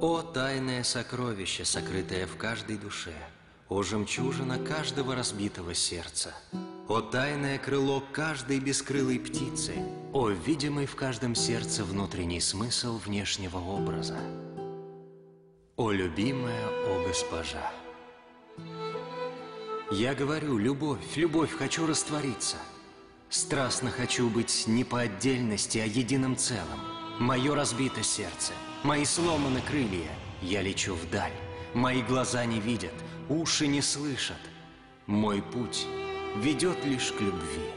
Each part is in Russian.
О, тайное сокровище, сокрытое в каждой душе, О, жемчужина каждого разбитого сердца, О, тайное крыло каждой бескрылой птицы, О, видимый в каждом сердце внутренний смысл внешнего образа. О, любимая, о, госпожа! Я говорю, любовь, любовь, хочу раствориться. Страстно хочу быть не по отдельности, а единым целым. Мое разбито сердце, мои сломаны крылья. Я лечу вдаль, мои глаза не видят, уши не слышат. Мой путь ведет лишь к любви.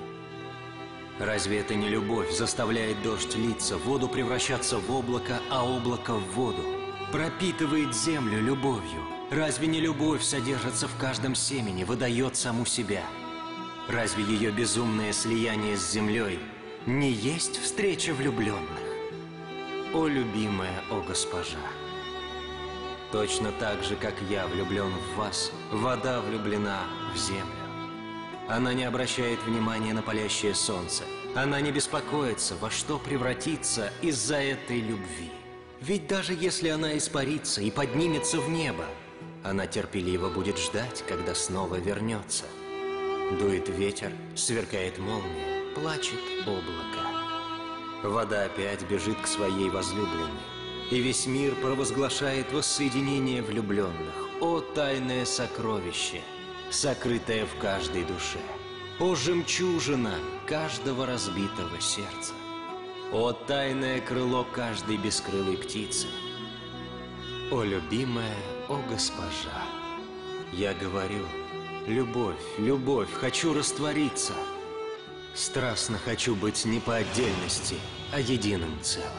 Разве это не любовь заставляет дождь литься, воду превращаться в облако, а облако в воду? Пропитывает землю любовью. Разве не любовь содержится в каждом семени, выдает саму себя? Разве ее безумное слияние с землей не есть встреча влюбленных? О, любимая, о, госпожа! Точно так же, как я влюблен в вас, вода влюблена в землю. Она не обращает внимания на палящее солнце. Она не беспокоится, во что превратится из-за этой любви. Ведь даже если она испарится и поднимется в небо, она терпеливо будет ждать, когда снова вернется. Дует ветер, сверкает молния, плачет облако. Вода опять бежит к своей возлюбленной, и весь мир провозглашает воссоединение влюбленных. О, тайное сокровище, сокрытое в каждой душе! О, жемчужина каждого разбитого сердца! О, тайное крыло каждой бескрылой птицы! О, любимая, о, госпожа! Я говорю, любовь, любовь, хочу раствориться. Страстно хочу быть не по отдельности, а единым целым.